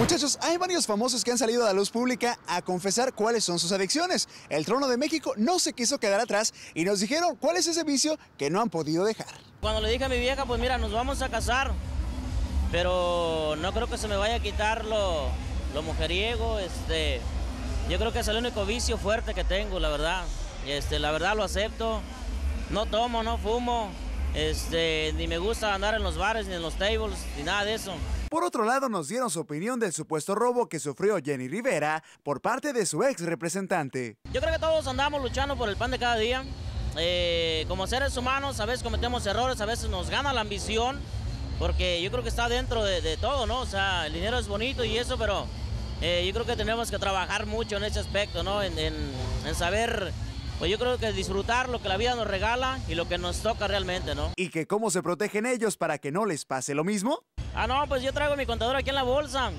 Muchachos, hay varios famosos que han salido a la luz pública a confesar cuáles son sus adicciones. El Trono de México no se quiso quedar atrás y nos dijeron cuál es ese vicio que no han podido dejar. Cuando le dije a mi vieja, pues mira, nos vamos a casar, pero no creo que se me vaya a quitar lo, lo mujeriego, este, yo creo que es el único vicio fuerte que tengo, la verdad. Este, la verdad lo acepto. No tomo, no fumo, este, ni me gusta andar en los bares, ni en los tables, ni nada de eso. Por otro lado, nos dieron su opinión del supuesto robo que sufrió Jenny Rivera por parte de su ex representante. Yo creo que todos andamos luchando por el pan de cada día. Eh, como seres humanos, a veces cometemos errores, a veces nos gana la ambición, porque yo creo que está dentro de, todo, ¿no? O sea, el dinero es bonito y eso, pero eh, yo creo que tenemos que trabajar mucho en ese aspecto, ¿no? En, en saber pues yo creo que disfrutar lo que la vida nos regala y lo que nos toca realmente, ¿no? ¿Y que cómo se protegen ellos para que no les pase lo mismo? Ah, no, pues yo traigo mi contador aquí en la bolsa.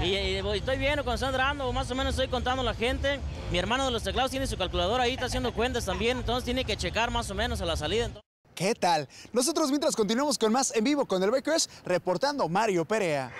Y, estoy viendo cuando entrando, más o menos estoy contando a la gente. Mi hermano de los teclados tiene su calculadora ahí, está haciendo cuentas también, entonces tiene que checar más o menos a la salida. ¿Qué tal? Nosotros mientras continuamos con más en vivo con el Bakers, reportando Mario Perea.